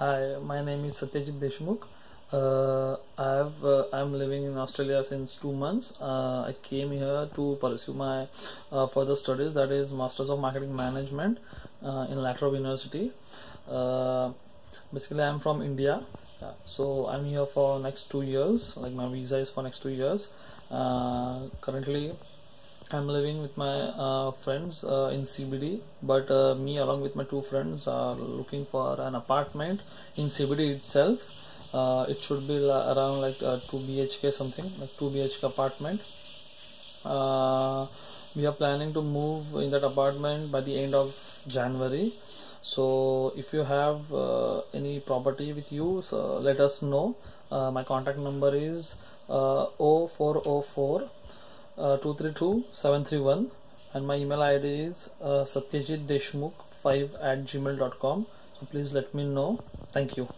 Hi, my name is Satyajit Deshmukh. Uh, I've uh, I'm living in Australia since two months. Uh, I came here to pursue my uh, further studies, that is Masters of Marketing Management uh, in La Trobe University. Uh, basically, I'm from India, so I'm here for next two years. Like my visa is for next two years. Currently, I'm living with my uh, friends uh, in CBD, but uh, me along with my two friends are looking for an apartment in CBD itself. Uh, it should be around like uh, 2 BHK something, like 2 BHK apartment. Uh, we are planning to move in that apartment by the end of January. So if you have any property with you, so let us know. My contact number is uh, 0404 uh, 232 731 and my email id is uh, satyajit deshmukh 5 at gmail.com so please let me know. Thank you